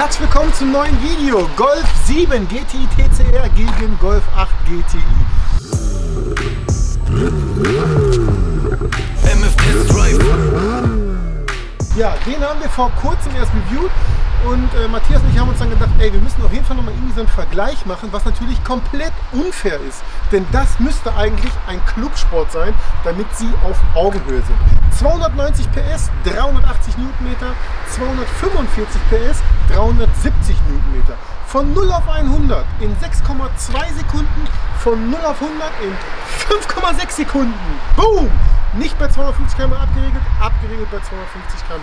Herzlich willkommen zum neuen Video. Golf 7 GTI TCR gegen Golf 8 GTI. MFS Drive. Ja, den haben wir vor kurzem erst reviewed und äh, Matthias und ich haben uns dann gedacht, ey, wir müssen auf jeden Fall nochmal irgendwie so einen Vergleich machen, was natürlich komplett unfair ist. Denn das müsste eigentlich ein Clubsport sein, damit sie auf Augenhöhe sind. 290 PS, 380 Newtonmeter, 245 PS, 370 Newtonmeter. Von 0 auf 100 in 6,2 Sekunden, von 0 auf 100 in 5,6 Sekunden. Boom! Nicht bei 250 km abgeregelt, abgeregelt bei 250 km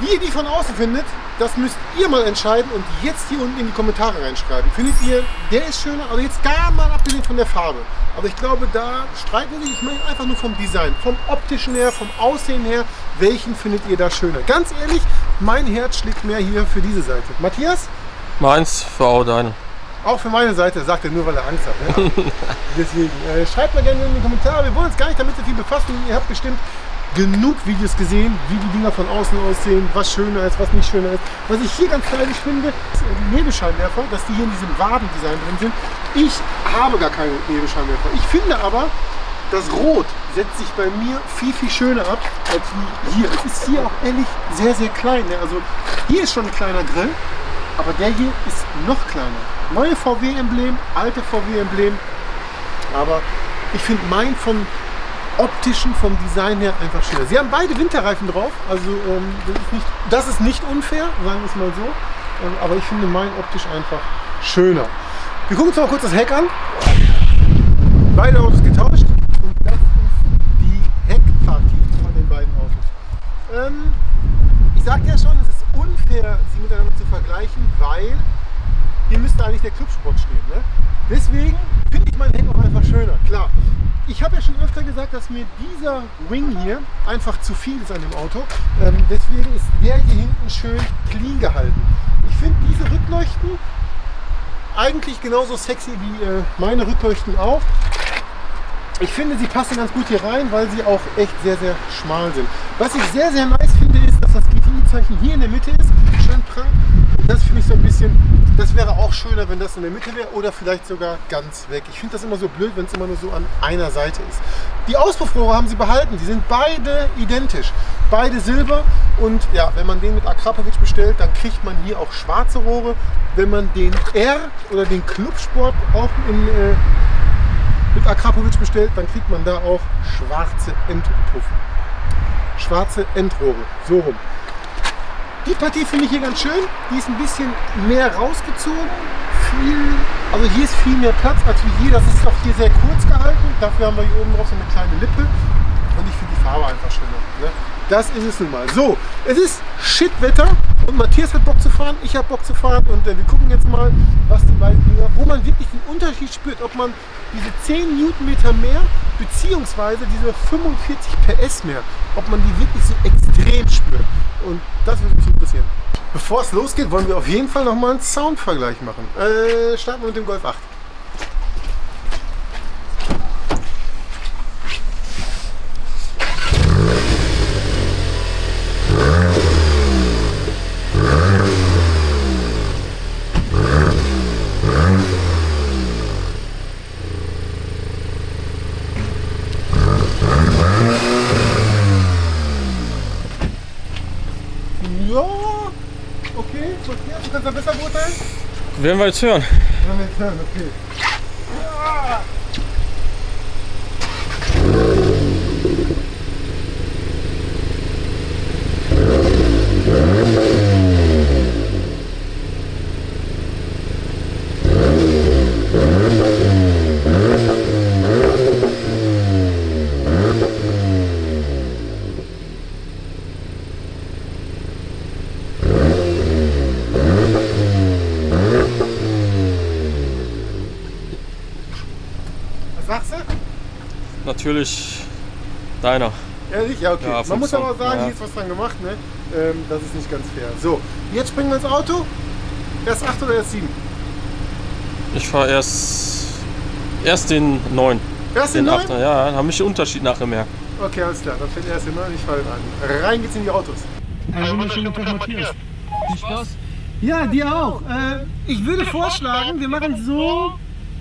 wie ihr die von außen findet, das müsst ihr mal entscheiden und jetzt hier unten in die Kommentare reinschreiben. Findet ihr, der ist schöner, also jetzt gar mal abgesehen von der Farbe. Aber ich glaube, da streiten wir sich. Ich meine einfach nur vom Design, vom optischen her, vom Aussehen her. Welchen findet ihr da schöner? Ganz ehrlich, mein Herz schlägt mehr hier für diese Seite. Matthias? Meins für auch deine. Auch für meine Seite, sagt er nur, weil er Angst hat. Ne? Deswegen, äh, schreibt mal gerne in die Kommentare. Wir wollen uns gar nicht damit so viel befassen. Ihr habt bestimmt genug Videos gesehen, wie die Dinger von außen aussehen, was schöner ist, was nicht schöner ist. Was ich hier ganz stylisch finde, ist die Nebelscheinwerfer, dass die hier in diesem Wadendesign drin sind. Ich habe gar keine Nebelscheinwerfer. Ich finde aber, das Rot setzt sich bei mir viel, viel schöner ab als hier. Es ist hier auch ehrlich sehr, sehr klein. Ne? Also hier ist schon ein kleiner Grill, aber der hier ist noch kleiner. Neue VW-Emblem, alte VW-Emblem, aber ich finde mein von optischen, vom Design her einfach schöner. Sie haben beide Winterreifen drauf, also ähm, das, ist nicht, das ist nicht unfair, sagen wir es mal so. Ähm, aber ich finde mein optisch einfach schöner. Wir gucken uns mal kurz das Heck an. Beide Autos getauscht und das ist die Heckpartie von den beiden Autos. Ähm, ich sagte ja schon, es ist unfair, sie miteinander zu vergleichen, weil hier müsste eigentlich der Clubsport stehen. Ne? Deswegen finde ich mein Heck auch einfach schöner. Klar, ich habe ja schon öfter gesagt, dass mir dieser Wing hier einfach zu viel ist an dem Auto. Ähm, deswegen ist der hier hinten schön clean gehalten. Ich finde diese Rückleuchten eigentlich genauso sexy wie äh, meine Rückleuchten auch. Ich finde, sie passen ganz gut hier rein, weil sie auch echt sehr, sehr schmal sind. Was ich sehr, sehr nice finde, ist, dass das GTI-Zeichen hier in der Mitte ist. Schön prang. Und das finde ich so ein bisschen, das wäre auch schöner, wenn das in der Mitte wäre oder vielleicht sogar ganz weg. Ich finde das immer so blöd, wenn es immer nur so an einer Seite ist. Die Auspuffrohre haben sie behalten. Die sind beide identisch. Beide silber. Und ja, wenn man den mit Akrapovic bestellt, dann kriegt man hier auch schwarze Rohre. Wenn man den R oder den Clubsport auch in... Äh, mit Akrapovic bestellt, dann kriegt man da auch schwarze Endpuffe. Schwarze Endrohre, so rum. Die Partie finde ich hier ganz schön. Die ist ein bisschen mehr rausgezogen. Viel, also hier ist viel mehr Platz als wie hier. Das ist auch hier sehr kurz gehalten. Dafür haben wir hier oben drauf so eine kleine Lippe. Und ich finde die Farbe einfach schöner. Ne? Das ist es nun mal. So, es ist Shitwetter und Matthias hat Bock zu fahren, ich habe Bock zu fahren und äh, wir gucken jetzt mal, was die beiden wo man wirklich den Unterschied spürt, ob man diese 10 Newtonmeter mehr beziehungsweise diese 45 PS mehr, ob man die wirklich so extrem spürt. Und das würde mich interessieren. Bevor es losgeht, wollen wir auf jeden Fall nochmal einen Soundvergleich machen. Äh, starten wir mit dem Golf 8. Ja, okay, Matthias, du kannst da besser beurteilen? Werden wir jetzt hören. Wenn wir jetzt hören, okay. Ja. Was sagst du? Natürlich deiner. Ehrlich? Ja, okay. Ja, Man muss aber sagen, ja. hier ist was dran gemacht, ne? Ähm, das ist nicht ganz fair. So, jetzt springen wir ins Auto. Erst 8 oder erst 7? Ich fahre erst, erst den 9. Erst den Den 9? 8. Ja, habe ich den Unterschied nachher mehr. Okay, alles klar. Dann fährt erst den 9, ich fahre den an. Rein geht's in die Autos. Einen wunderschönen Tag, Matthias. Viel Spaß. Ja, dir auch. Äh, ich würde vorschlagen, wir machen so,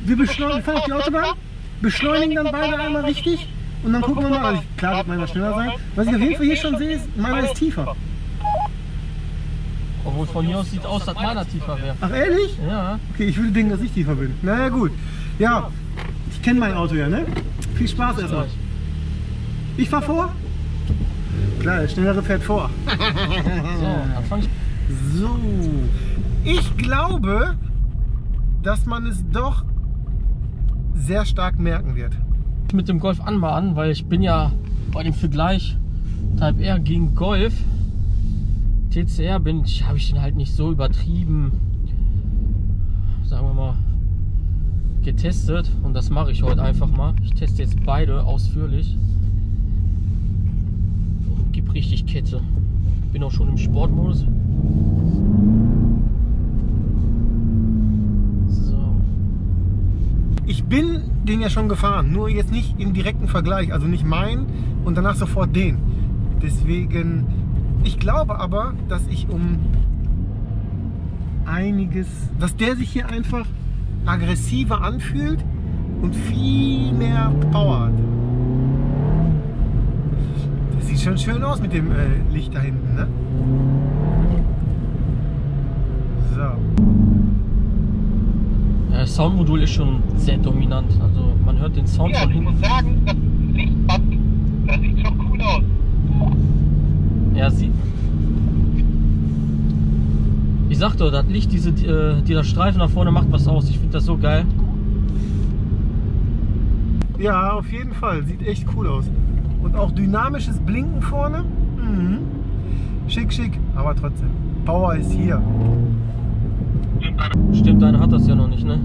wir beschleunigen, fahren auf die Autobahn, beschleunigen dann beide einmal richtig und dann gucken wir mal. Also klar wird meiner schneller sein. Was ich auf jeden Fall hier schon sehe, ist, meiner ist tiefer. Obwohl von hier aus sieht aus, dass meiner tiefer wäre. Ach ehrlich? Ja. Okay, ich würde denken, dass ich tiefer bin. Naja gut. Ja, ich kenne mein Auto ja, ne? Viel Spaß erstmal. Ich fahr vor? Klar, der Schnellere fährt vor. So, dann fang ich. So, ich glaube, dass man es doch sehr stark merken wird. mit dem Golf an mal an, weil ich bin ja bei dem Vergleich Type R gegen Golf. TCR bin ich, habe ich den halt nicht so übertrieben, sagen wir mal, getestet. Und das mache ich heute einfach mal. Ich teste jetzt beide ausführlich. Gib richtig Kette. Bin auch schon im Sportmodus. Ich bin den ja schon gefahren, nur jetzt nicht im direkten Vergleich, also nicht mein und danach sofort den. Deswegen, ich glaube aber, dass ich um einiges, dass der sich hier einfach aggressiver anfühlt und viel mehr Power hat. Das sieht schon schön aus mit dem äh, Licht da hinten, ne? So. Das Soundmodul ist schon sehr dominant. Also man hört den Sound Ja, von ich hinten. muss sagen, das Lichtband, das sieht schon cool aus. Ja, sie. Ich sag doch, das Licht, diese, äh, dieser Streifen nach vorne macht was aus. Ich finde das so geil. Ja, auf jeden Fall. Sieht echt cool aus. Und auch dynamisches Blinken vorne. Mhm. Schick, schick. Aber trotzdem. Power ist hier. Stimmt, deine hat das ja noch nicht, ne?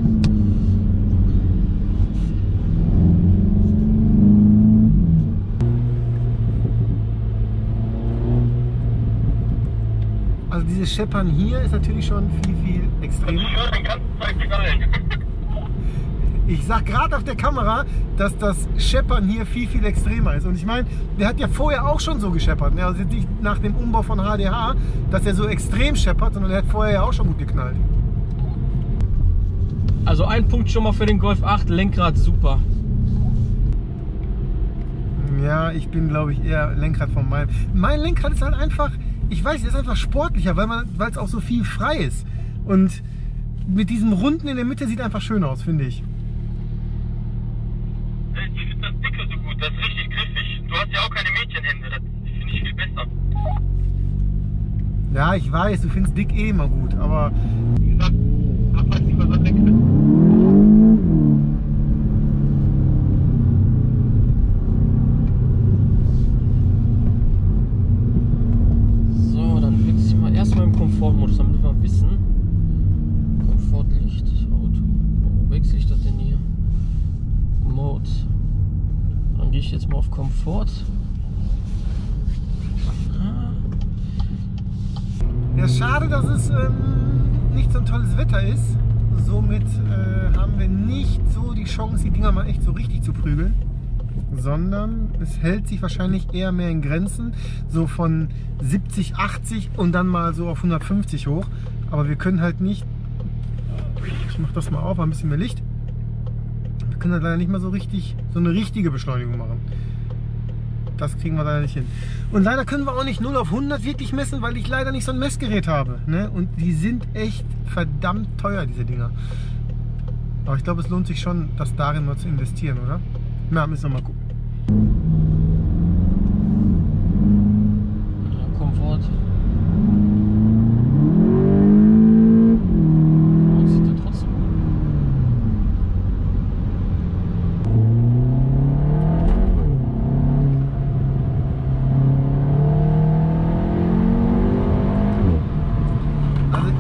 Also dieses Scheppern hier ist natürlich schon viel, viel extremer. Ich sag gerade auf der Kamera, dass das Scheppern hier viel, viel extremer ist. Und ich meine, der hat ja vorher auch schon so gescheppert. Ne? Also nicht nach dem Umbau von HDH, dass er so extrem scheppert, sondern er hat vorher ja auch schon gut geknallt. Also ein Punkt schon mal für den Golf 8, Lenkrad super. Ja, ich bin, glaube ich, eher Lenkrad von meinem. Mein Lenkrad ist halt einfach, ich weiß, ist einfach sportlicher, weil man, weil es auch so viel frei ist. Und mit diesem Runden in der Mitte sieht einfach schön aus, finde ich. Ich finde das Dicke so gut, das ist richtig griffig. Du hast ja auch keine Mädchenhände, das finde ich viel besser. Ja, ich weiß, du findest dick eh immer gut, aber Wie gesagt, hab halt lieber so ein Lenkrad. So, dann wechsle ich mal erstmal im Komfortmodus, damit wir wissen. Komfortlicht, Auto. Wo wechsle ich das denn hier? Mode. Dann gehe ich jetzt mal auf Komfort. Ja, schade, dass es ähm, nicht so ein tolles Wetter ist. Somit äh, haben wir nicht so die Chance, die Dinger mal echt so richtig zu prügeln. Sondern es hält sich wahrscheinlich eher mehr in Grenzen, so von 70, 80 und dann mal so auf 150 hoch. Aber wir können halt nicht, ich mach das mal auf, ein bisschen mehr Licht. Wir können halt leider nicht mal so richtig, so eine richtige Beschleunigung machen. Das kriegen wir leider nicht hin. Und leider können wir auch nicht 0 auf 100 wirklich messen, weil ich leider nicht so ein Messgerät habe. Ne? Und die sind echt verdammt teuer, diese Dinger. Aber ich glaube, es lohnt sich schon, das darin mal zu investieren, oder? Na, müssen wir mal gucken. ja, Komfort. Oh, sieht ja trotzdem gut. Also,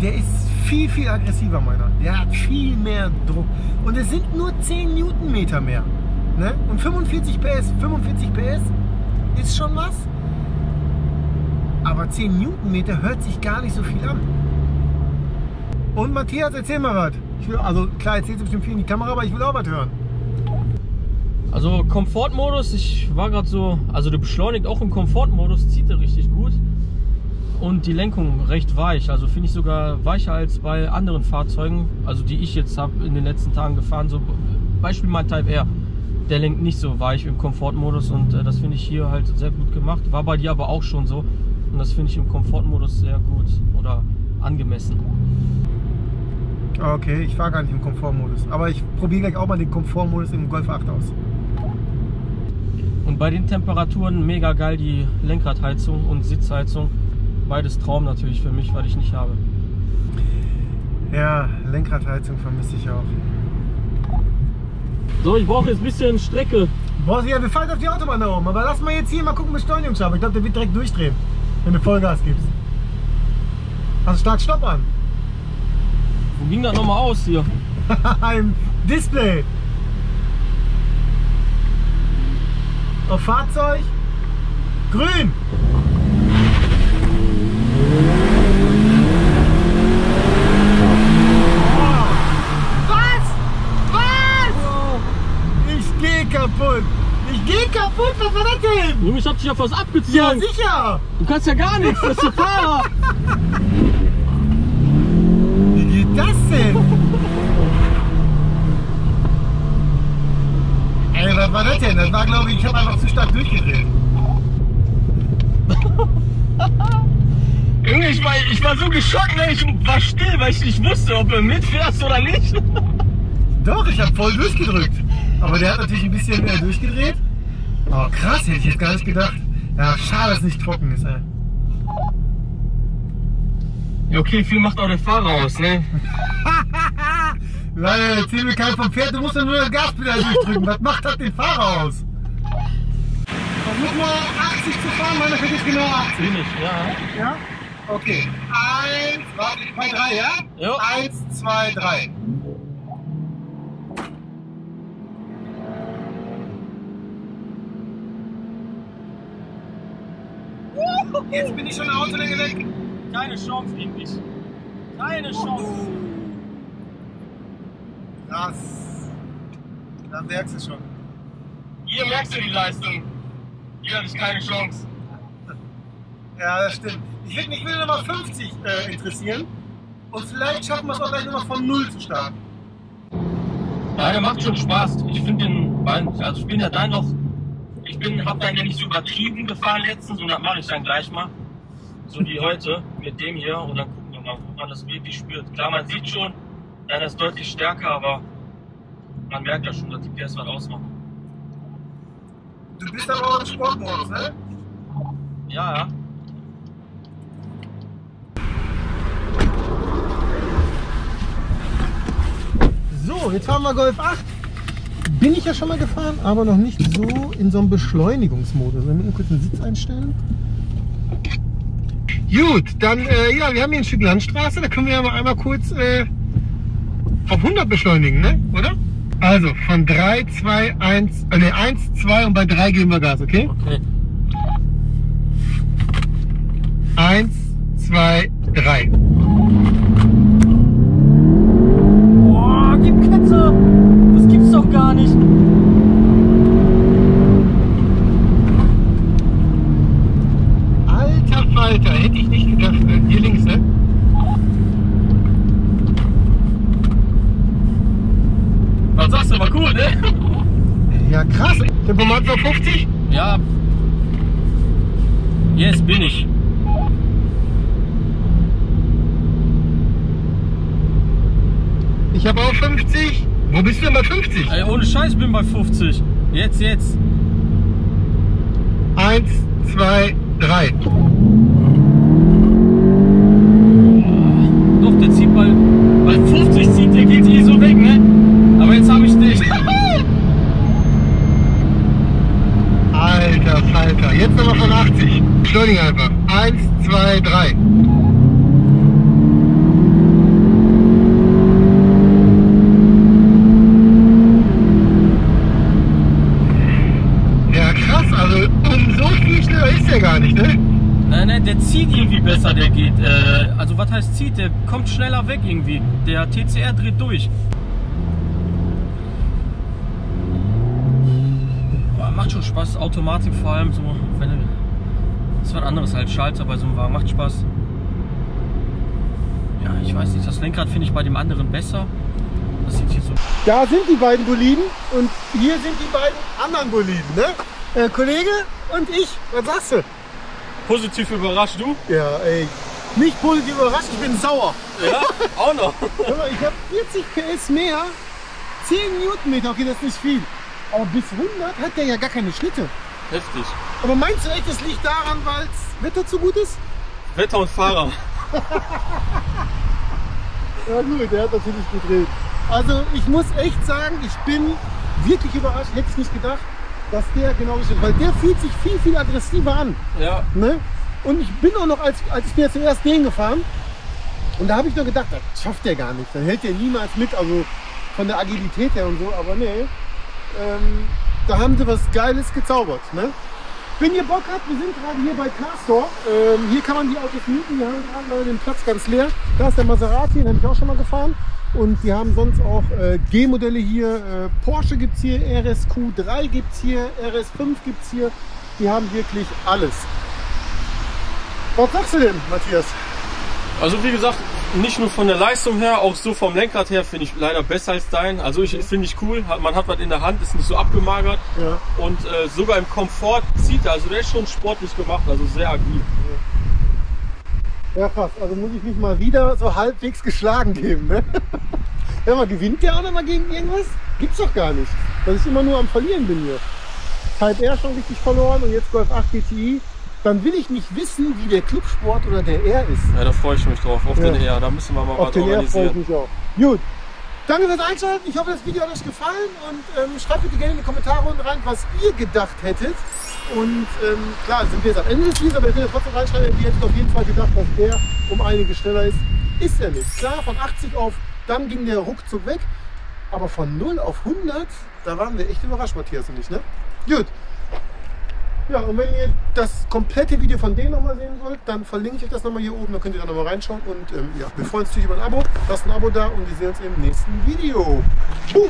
der ist viel, viel aggressiver, meiner. Der hat viel mehr Druck. Und es sind nur 10 Newtonmeter mehr. Ne? Und 45 PS, 45 PS ist schon was. Aber 10 Newtonmeter hört sich gar nicht so viel an. Und Matthias, erzähl mal was. Ich will, also klar, erzählst du bestimmt viel in die Kamera, aber ich will auch was hören. Also Komfortmodus, ich war gerade so, also der beschleunigt auch im Komfortmodus, zieht er richtig gut. Und die Lenkung recht weich. Also finde ich sogar weicher als bei anderen Fahrzeugen, also die ich jetzt habe in den letzten Tagen gefahren. So Beispiel mein Type R. Der lenkt nicht so weich im Komfortmodus und äh, das finde ich hier halt sehr gut gemacht. War bei dir aber auch schon so und das finde ich im Komfortmodus sehr gut oder angemessen. Okay, ich fahre gar nicht im Komfortmodus. Aber ich probiere gleich auch mal den Komfortmodus im Golf 8 aus. Und bei den Temperaturen mega geil die Lenkradheizung und Sitzheizung. Beides Traum natürlich für mich, weil ich nicht habe. Ja, Lenkradheizung vermisse ich auch. So, ich brauche jetzt ein bisschen Strecke. Boah, ja, wir fahren auf die Autobahn da oben. Aber lass mal jetzt hier mal gucken, Beschleunigungsschraube. Ich glaube, der wird direkt durchdrehen, wenn du Vollgas gibst. Also stark Stopp an. Wo ging das nochmal aus hier? Im Display. Auf Fahrzeug. Grün. Was? Was? Ich geh kaputt. Ich geh kaputt. Was war das denn? Junge, ich hab dich auf was Ja, abgezogen. sicher. du kannst ja gar nichts, das ist der Fahrer. Wie geht das denn? Ey, was war das denn? Das war, glaube ich, ich habe einfach zu stark durchgedreht. Junge, ich war, ich war so geschockt, ne? ich war still, weil ich nicht wusste, ob du mitfährst oder nicht. Doch, ich habe voll durchgedrückt. Aber der hat natürlich ein bisschen äh, durchgedreht. Oh, krass, hätte ich jetzt gar nicht gedacht. Ja, schade, dass es nicht trocken ist, ey. Ja, okay, viel macht auch der Fahrer aus, ne? Leider erzähl mir kein vom Pferd, du musst ja nur das Gaspedal durchdrücken. Was macht das den Fahrer aus? Versuch mal 80 zu fahren, meiner fährt jetzt genau 80. Bin ich, ja. Ja? Okay. Eins, warte, bei drei, ja? Jo. Eins, zwei, drei. Jetzt bin ich schon eine Autolänge weg. Keine Chance gegen dich. Keine Chance. Krass. Da merkst du schon. Hier merkst du die Leistung. Hier hatte ich keine Chance. Ja, das stimmt. Ich würde mich will Nummer 50 äh, interessieren. Und vielleicht schaffen wir es auch gleich nochmal von Null zu starten. Ja, der macht schon Spaß. Ich finde den, also ich bin ja dann noch, ich bin, hab dann ja nicht so übertrieben gefahren letztens und das mache ich dann gleich mal. So wie heute mit dem hier und dann gucken wir mal, ob man das wirklich spürt. Klar, man sieht schon, einer ist deutlich stärker, aber man merkt ja schon, dass die PS was ausmachen. Du bist aber auch im Sportmodus, ne? Ja, ja. So, jetzt fahren wir Golf 8. Bin ich ja schon mal gefahren, aber noch nicht so in so einem Beschleunigungsmodus. Wenn wir kurz den Sitz einstellen. Gut, dann, äh, ja, wir haben hier ein Stück Landstraße. Da können wir ja mal einmal kurz äh, auf 100 beschleunigen, ne? Oder? Also, von 3, 2, 1, äh, ne, 1, 2 und bei 3 geben wir Gas, okay? Okay. 1, 2, 3. Boah, gib Ketze! Das gibt's doch gar nicht. Alter Falter, hätte ich nicht gedacht. ne? Hier links, ne? Was sagst du, war cool, ne? Ja, krass. Tempomat war 50? Ja. Jetzt bin ich. Ich habe auch 50. Wo bist du denn bei 50? Ey, ohne Scheiß, ich bin bei 50. Jetzt, jetzt. Eins, zwei, drei. Doch, der zieht bei, bei 50 zieht, der geht eh so weg, ne? Aber jetzt habe ich dich. Alter Falter. Jetzt nochmal von 80. Beschleunigen einfach. Eins, zwei, drei. Ja, krass. Also, viel schneller ist der gar nicht, ne? Nein, nein, der zieht irgendwie besser, der geht. Äh, also was heißt zieht? Der kommt schneller weg irgendwie. Der TCR dreht durch. Boah, macht schon Spaß, Automatik vor allem so. Wenn du, ist was anderes halt Schalter bei so einem Wagen, macht Spaß. Ja, ich weiß nicht, das Lenkrad finde ich bei dem anderen besser. Das sieht hier so. Da sind die beiden Boliden und hier sind die beiden anderen Boliden, ne? Äh, Kollege und ich, was sagst du? Positiv überrascht, du? Ja, ey, nicht positiv überrascht, ich bin sauer. Ja, auch noch. Mal, ich habe 40 PS mehr, 10 Newtonmeter, okay, das ist nicht viel. Aber bis 100 hat der ja gar keine Schnitte. Heftig. Aber meinst du echt, das liegt daran, weil das Wetter zu gut ist? Wetter und Fahrer. Ja gut, der hat natürlich gedreht. Also ich muss echt sagen, ich bin wirklich überrascht, hätte ich nicht gedacht, dass der genau ist. Weil der fühlt sich viel, viel aggressiver an. Ja, Ne? Und ich bin auch noch, als, als ich bin jetzt zuerst den gefahren, und da habe ich nur gedacht, das schafft der gar nicht. Dann hält der niemals mit, also von der Agilität her und so, aber nee. Ähm, da haben sie was Geiles gezaubert. Ne? Wenn ihr Bock habt, wir sind gerade hier bei Castor. Ähm, hier kann man die Autos mieten, wir haben gerade den Platz ganz leer. Da ist der Maserati, den habe ich auch schon mal gefahren. Und wir haben sonst auch äh, G-Modelle hier. Äh, Porsche gibt es hier, RSQ3 gibt es hier, RS5 gibt es hier. Die haben wirklich alles. Was sagst du denn, Matthias? also wie gesagt, nicht nur von der Leistung her, auch so vom Lenkrad her finde ich leider besser als dein. Also ich finde ich cool, man hat was in der Hand, ist nicht so abgemagert Ja. und äh, sogar im Komfort zieht er. Also der ist schon sportlich gemacht, also sehr agil. Ja, krass. Also muss ich mich mal wieder so halbwegs geschlagen geben. Ne? Ja, mal gewinnt der auch noch mal gegen irgendwas? Gibt's doch gar nicht. Dass ich immer nur am Verlieren bin hier. Type R schon richtig verloren und jetzt Golf 8 GTI. Dann will ich nicht wissen, wie der Clubsport oder der R ist. Ja, da freue ich mich drauf, auf Ja. den R. Da müssen wir mal Auf was den R freue ich organisieren. mich auch. Gut. Danke fürs Einschalten. Ich hoffe, das Video hat euch gefallen und ähm, schreibt bitte gerne in die Kommentare unten rein, was ihr gedacht hättet. Und ähm, klar, sind wir jetzt am Ende des Videos, aber könnt ja trotzdem reinschreiben, ihr hättet auf jeden Fall gedacht, dass der um einige schneller ist. Ist er nicht. Klar, von 80 auf, dann ging der ruckzuck weg. Aber von 0 auf 100, da waren wir echt überrascht, Matthias und ich, ne? Gut. Ja, und wenn ihr das komplette Video von denen nochmal sehen wollt, dann verlinke ich euch das nochmal hier oben, dann könnt ihr da nochmal reinschauen. Und ähm, ja, wir freuen uns natürlich über ein Abo. Lasst ein Abo da und wir sehen uns im nächsten Video. Puh.